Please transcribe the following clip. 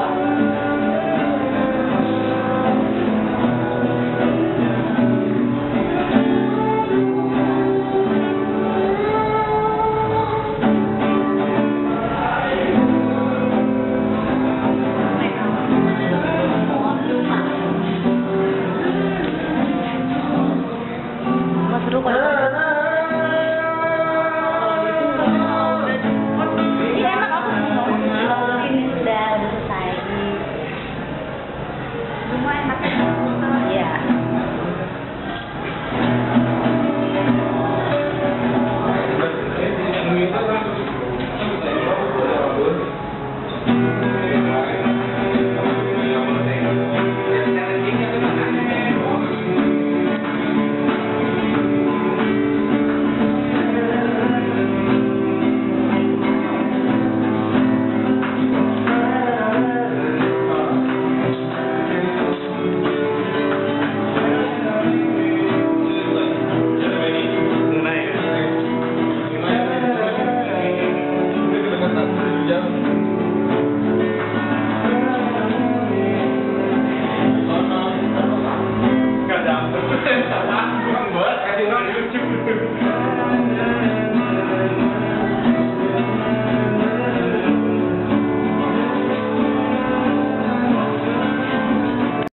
Música